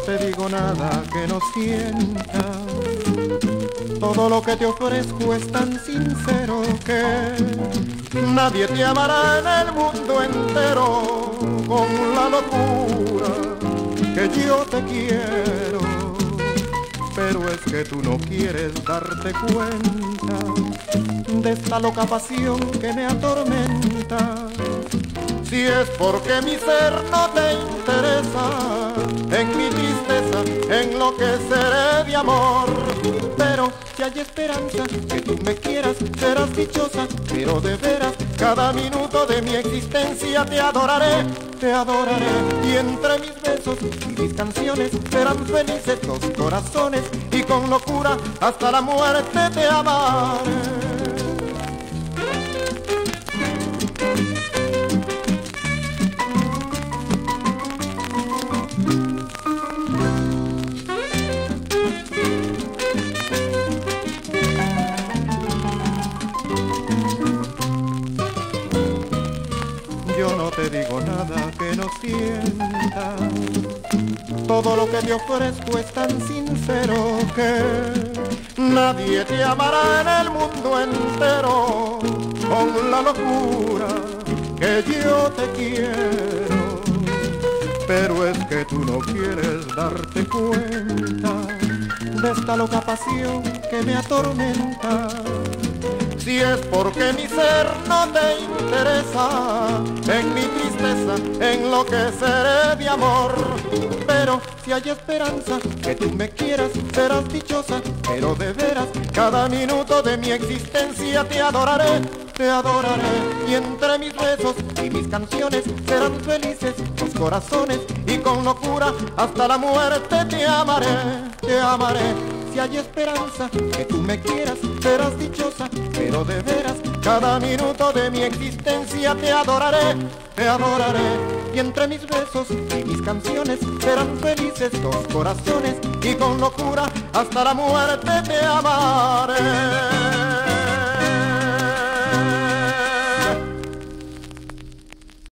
te digo nada que no sienta. Todo lo que te ofrezco es tan sincero que nadie te amará en el mundo entero con la locura que yo te quiero. Pero es que tú no quieres darte cuenta de esta loca pasión que me atormenta si es porque mi ser no te interesa, en mi tristeza en lo que seré de amor. Pero si hay esperanza que tú me quieras, serás dichosa, pero de veras, cada minuto de mi existencia te adoraré, te adoraré. Y entre mis besos y mis canciones serán felices los corazones, y con locura hasta la muerte te amaré. Yo no te digo nada que no sienta. Todo lo que te ofrezco es tan sincero que nadie te amará en el mundo entero con la locura que yo te quiero. Pero es que tú no quieres darte cuenta de esta loca pasión que me atormenta si es porque mi ser no te interesa, en mi tristeza, en lo que seré de amor. Pero si hay esperanza que tú me quieras, serás dichosa, pero de veras, cada minuto de mi existencia te adoraré, te adoraré. Y entre mis besos y mis canciones serán felices tus corazones, y con locura hasta la muerte te amaré, te amaré. Si hay esperanza que tú me quieras, serás dichosa, pero de veras, cada minuto de mi existencia te adoraré, te adoraré. Y entre mis besos y mis canciones serán felices dos corazones, y con locura hasta la muerte te amaré.